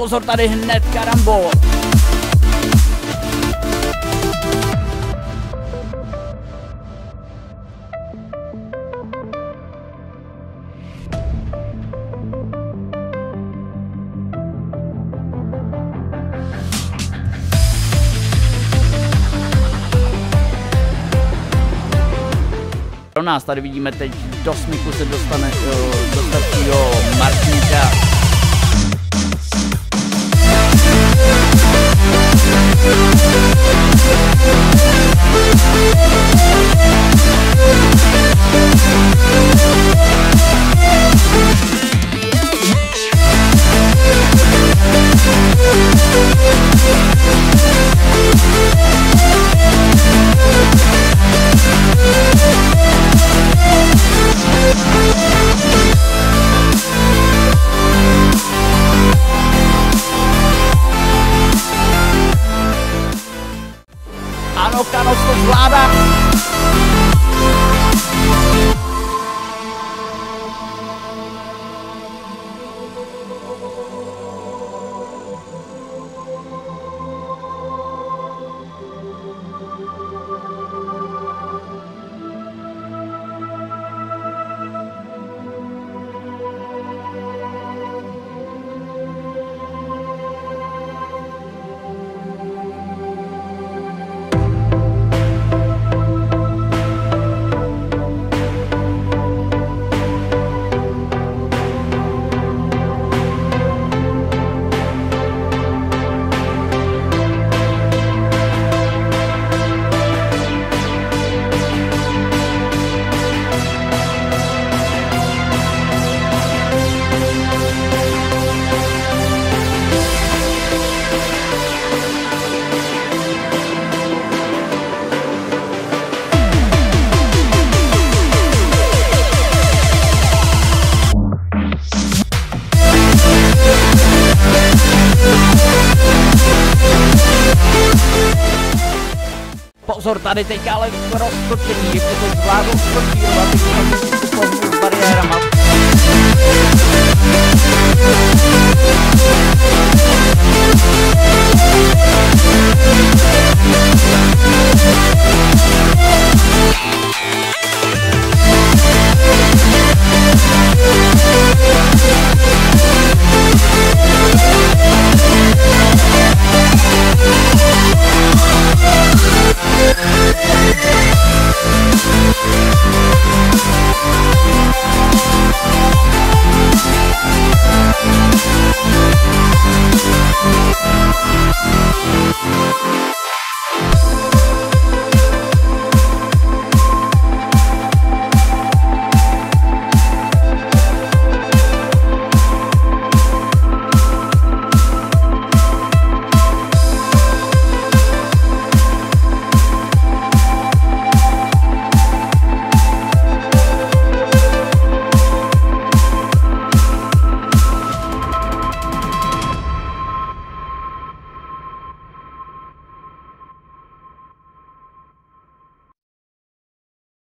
pozor, tady hned karambol. Pro nás tady vidíme teď do smyku se dostane uh, do staršího Martinka. Pozor, tady teďka ale roztočení, jestli to zvládnou skočírovat.